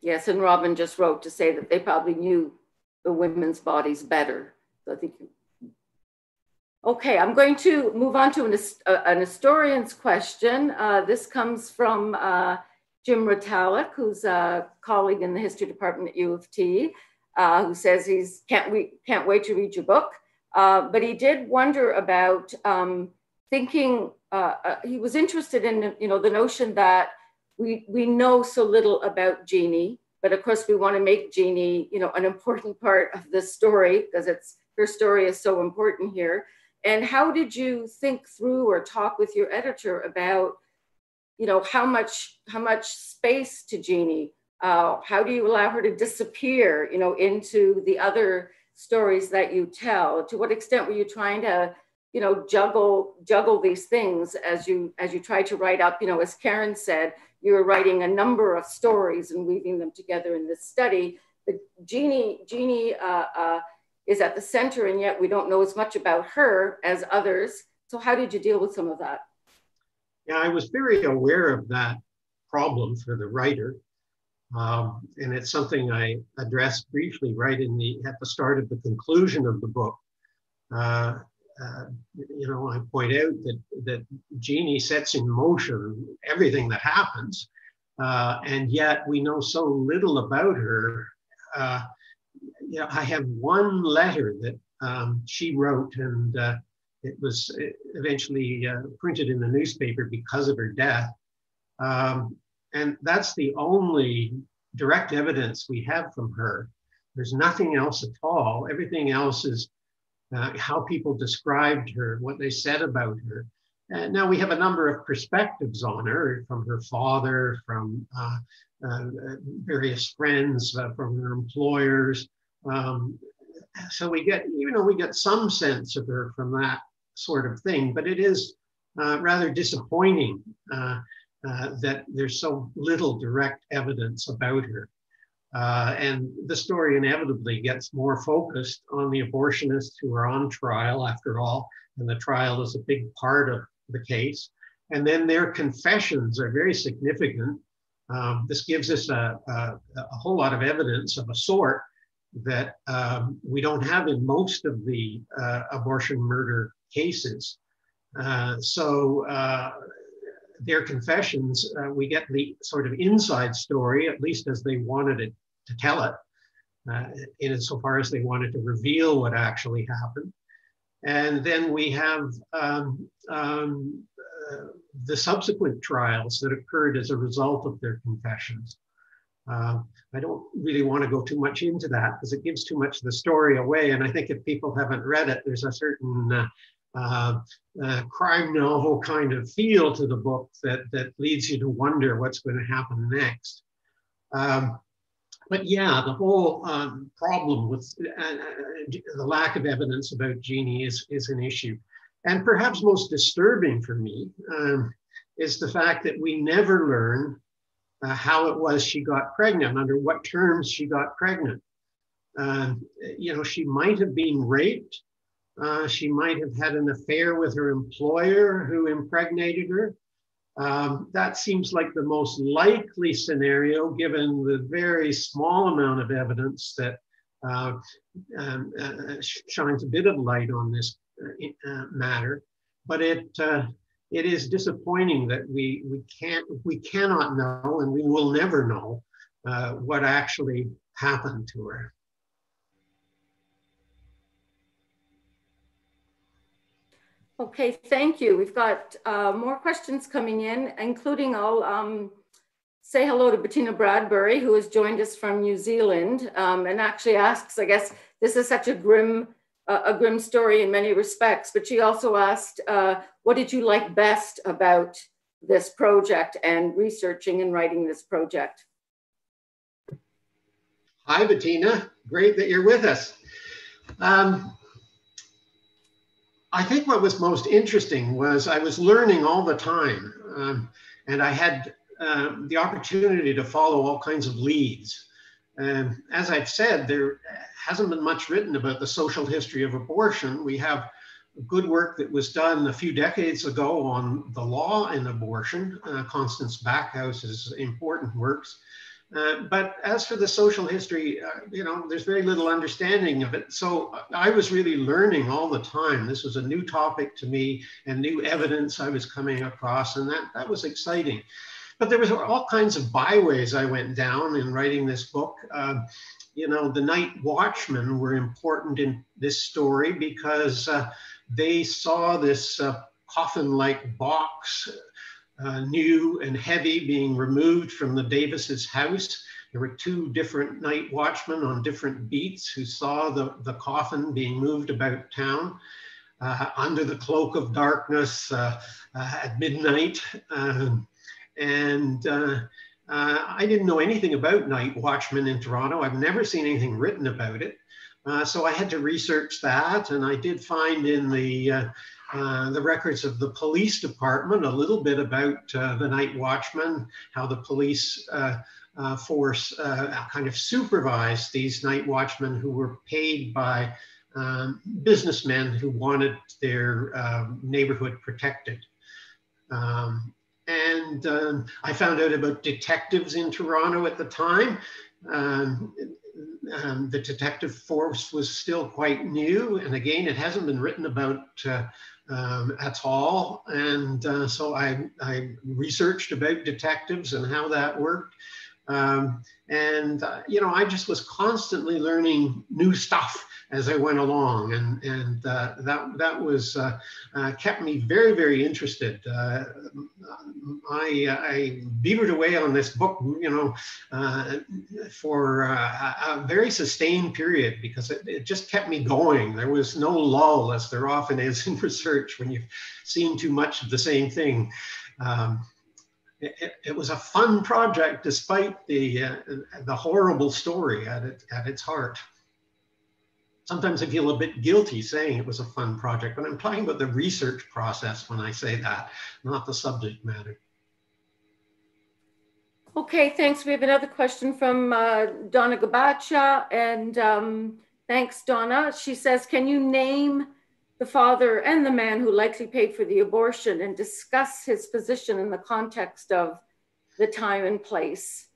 C: Yes, and Robin just wrote to say that they probably knew the women's bodies better. So I think Okay, I'm going to move on to an, uh, an historian's question. Uh, this comes from uh, Jim Retallack, who's a colleague in the history department at U of T, uh, who says he's can't we can't wait to read your book. Uh, but he did wonder about um, thinking. Uh, uh, he was interested in you know the notion that we we know so little about Jeannie, but of course we want to make Jeannie you know an important part of the story because it's her story is so important here. And how did you think through or talk with your editor about you know, how much how much space to Jeannie? Uh, how do you allow her to disappear, you know, into the other stories that you tell? To what extent were you trying to, you know, juggle juggle these things as you as you try to write up? You know, as Karen said, you were writing a number of stories and weaving them together in this study. But Jeannie Jeannie uh, uh, is at the center, and yet we don't know as much about her as others. So how did you deal with some of that?
B: Yeah, I was very aware of that problem for the writer. Um, and it's something I addressed briefly right in the at the start of the conclusion of the book. Uh, uh, you know, I point out that that Jeannie sets in motion everything that happens, uh, and yet we know so little about her. Uh, you know, I have one letter that um, she wrote, and uh, it was eventually uh, printed in the newspaper because of her death. Um, and that's the only direct evidence we have from her. There's nothing else at all. Everything else is uh, how people described her, what they said about her. And now we have a number of perspectives on her from her father, from uh, uh, various friends, uh, from her employers. Um, so we get, you know, we get some sense of her from that sort of thing, but it is uh, rather disappointing uh, uh, that there's so little direct evidence about her. Uh, and the story inevitably gets more focused on the abortionists who are on trial, after all, and the trial is a big part of the case. And then their confessions are very significant. Um, this gives us a, a, a, whole lot of evidence of a sort that um, we don't have in most of the uh, abortion murder cases. Uh, so uh, their confessions, uh, we get the sort of inside story, at least as they wanted it to tell it, uh, insofar as they wanted to reveal what actually happened. And then we have um, um, uh, the subsequent trials that occurred as a result of their confessions. Uh, I don't really want to go too much into that because it gives too much of the story away. And I think if people haven't read it, there's a certain uh, uh, uh, crime novel kind of feel to the book that, that leads you to wonder what's going to happen next. Um, but yeah, the whole um, problem with uh, uh, the lack of evidence about Jeannie is, is an issue. And perhaps most disturbing for me um, is the fact that we never learn uh, how it was she got pregnant, under what terms she got pregnant. Uh, you know, she might have been raped. Uh, she might have had an affair with her employer who impregnated her. Um, that seems like the most likely scenario given the very small amount of evidence that uh, um, uh, shines a bit of light on this uh, matter. But it, it is disappointing that we, we can't, we cannot know and we will never know uh, what actually happened to her.
C: Okay, thank you. We've got uh, more questions coming in, including I'll um, say hello to Bettina Bradbury, who has joined us from New Zealand um, and actually asks, I guess, this is such a grim a grim story in many respects, but she also asked, uh, what did you like best about this project and researching and writing this project?
B: Hi, Bettina. Great that you're with us. Um, I think what was most interesting was I was learning all the time, um, and I had uh, the opportunity to follow all kinds of leads. And as I've said, there hasn't been much written about the social history of abortion. We have good work that was done a few decades ago on the law in abortion, uh, Constance Backhouse's important works. Uh, but as for the social history, uh, you know, there's very little understanding of it. So I was really learning all the time. This was a new topic to me and new evidence I was coming across, and that, that was exciting. But there was all kinds of byways I went down in writing this book. Uh, you know, the night watchmen were important in this story because uh, they saw this uh, coffin-like box, uh, new and heavy, being removed from the Davis's house. There were two different night watchmen on different beats who saw the, the coffin being moved about town. Uh, under the cloak of darkness uh, uh, at midnight. Um, and uh, uh, I didn't know anything about Night Watchmen in Toronto. I've never seen anything written about it. Uh, so I had to research that, and I did find in the uh, uh, the records of the police department a little bit about uh, the Night Watchmen, how the police force kind of supervised these night watchmen who were paid by um, businessmen who wanted their um, neighborhood protected. Um, and um, I found out about detectives in Toronto at the time. Um, um, the detective force was still quite new, and again, it hasn't been written about uh, um, at all. And uh, so I, I, researched about detectives and how that worked. Um, and, uh, you know, I just was constantly learning new stuff as I went along. And, and uh, that, that was uh, uh, kept me very, very interested. Uh, I, I beavered away on this book, you know, for a, a, very sustained period because it, it just kept me going. There was no lull, as there often is in research when you've seen too much of the same thing. Um, it, it, was a fun project despite the, uh, the horrible story at, it, at its heart. Sometimes I feel a bit guilty saying it was a fun project, but I'm talking about the research process when I say that, not the subject matter.
C: Okay, thanks. We have another question from uh, Donna Gabaccia, and um, thanks, Donna. She says, can you name the father and the man who likely paid for the abortion and discuss his position in the context of the time and place?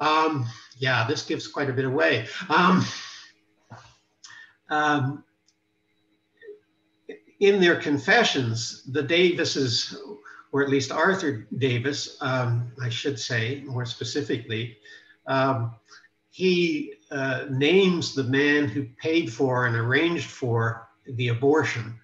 B: Um, yeah, this gives quite a bit away. Um, um, in their confessions, the Davises, or at least Arthur Davis, um, I should say more specifically, um, he uh, names the man who paid for and arranged for the abortion,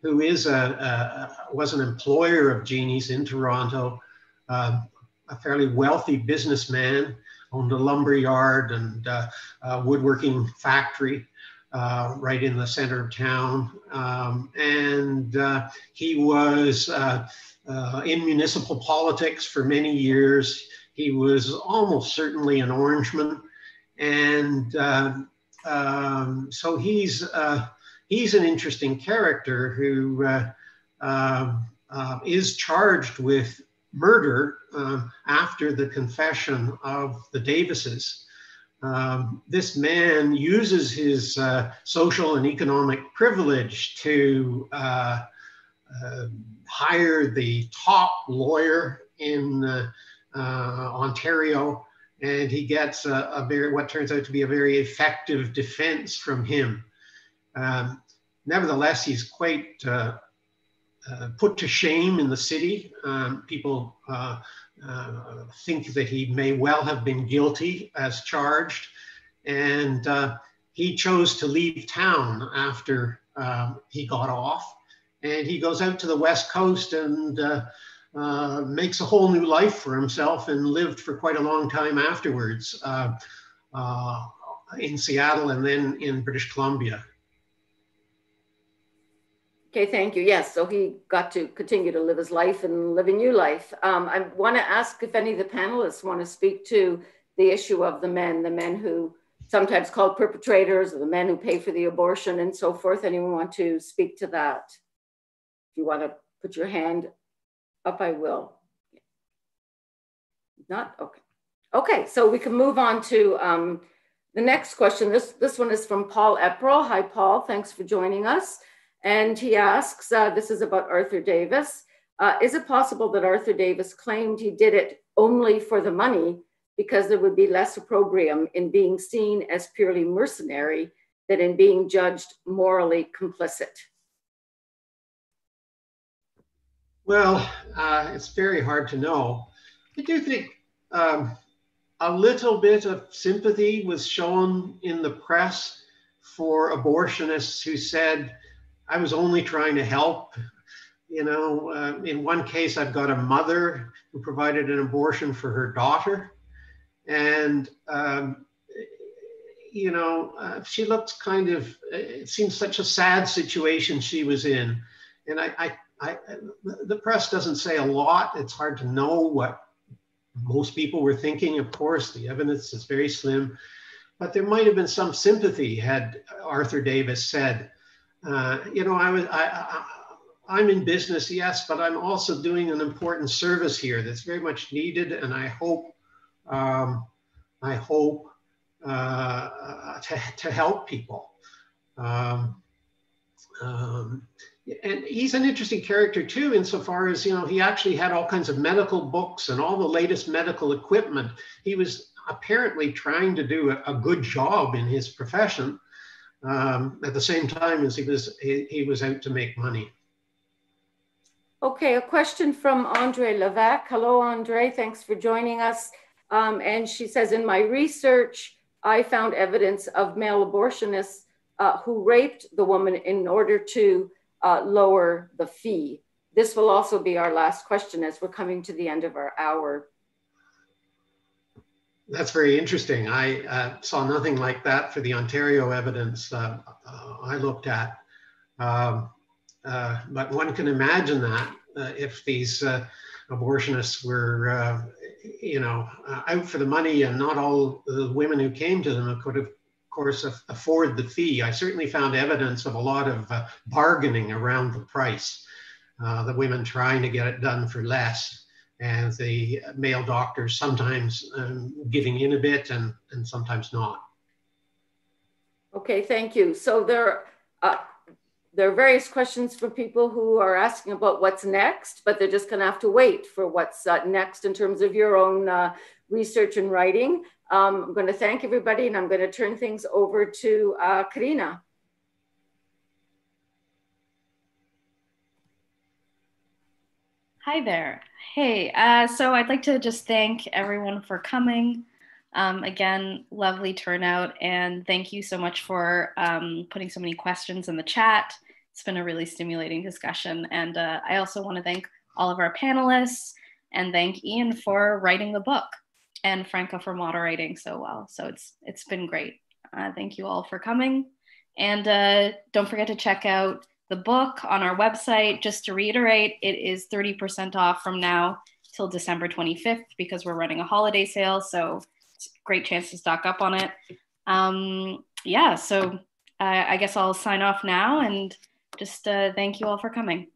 B: who is a, a was an employer of Jeannie's in Toronto, uh, a fairly wealthy businessman, owned a lumber yard and uh, a woodworking factory. Uh, right in the center of town. Um, and uh, he was uh, in municipal politics for many years. He was almost certainly an Orangeman and um, um, so he's uh, he's an interesting character who uh, um, uh, is charged with murder um, after the confession of the Davises. Um, this man uses his uh, social and economic privilege to uh, uh, hire the top lawyer in Ontario and he gets a, a, very what turns out to be a very effective defense from him. Um, nevertheless, he's quite uh, uh, put to shame in the city. Um, people uh, uh think that he may well have been guilty as charged, and uh, he chose to leave town after um, he got off, and he goes out to the west coast and uh, makes a whole new life for himself and lived for quite a long time afterwards uh, uh, in Seattle and then in British Columbia.
C: Okay, thank you. Yes, so he got to continue to live his life and live a new life. Um, I want to ask if any of the panelists want to speak to the issue of the men, the men who sometimes called perpetrators, or the men who pay for the abortion and so forth. Anyone want to speak to that? If you want to put your hand up, I will. Not, okay. Okay, so we can move on to um, the next question. This, this one is from Paul Eprel. Hi, Paul, thanks for joining us. And he asks, uh, this is about Arthur Davis. Uh, is it possible that Arthur Davis claimed he did it only for the money because there would be less opprobrium in being seen as purely mercenary than in being judged morally complicit?
B: Well, uh, it's very hard to know. I do think um, a little bit of sympathy was shown in the press for abortionists who said, I was only trying to help. You know, uh, in one case, I've got a mother who provided an abortion for her daughter. And, um, you know, uh, she looked kind of, it seemed such a sad situation she was in. And I, I I, the press doesn't say a lot. It's hard to know what most people were thinking. Of course, the evidence is very slim, but there might have been some sympathy had Arthur Davis said, uh, you know, I was, I, I, am in business, yes, but I'm also doing an important service here that's very much needed, and I hope, um, I hope uh, to, to help people. Um, um, and he's an interesting character too, insofar as you know he actually had all kinds of medical books and all the latest medical equipment. He was apparently trying to do a, a good job in his profession um, at the same time as he was he, he was out to make money.
C: Okay, a question from Andre Levesque. Hello, Andre. Thanks for joining us. Um, and she says, in my research, I found evidence of male abortionists uh, who raped the woman in order to uh, lower the fee. This will also be our last question as we're coming to the end of our hour.
B: That's very interesting. I uh, saw nothing like that for the Ontario evidence uh, uh, I looked at. Um, uh, but one can imagine that uh, if these abortionists were, you know, out for the money and not all the women who came to them could have, course, afford the fee. I certainly found evidence of a lot of bargaining around the price. the women trying to get it done for less and the male doctors sometimes um, giving in a bit and, and sometimes not.
C: Okay, thank you. So there, uh, there are various questions from people who are asking about what's next, but they're just gonna have to wait for what's uh, next in terms of your own uh, research and writing. Um, I'm gonna thank everybody and I'm gonna turn things over to uh, Karina.
A: Hi there. Hey, uh, so I'd like to just thank everyone for coming. Um, again, lovely turnout, and thank you so much for um, putting so many questions in the chat. It's been a really stimulating discussion. And uh, I also want to thank all of our panelists and thank Ian for writing the book and Franca for moderating so well. So it's it's been great. Uh, thank you all for coming. And uh, don't forget to check out the book on our website. Just to reiterate, it is 30% off from now till December 25th because we're running a holiday sale. So great chance to stock up on it. Um, yeah, so uh, I guess I'll sign off now and just uh, thank you all for coming.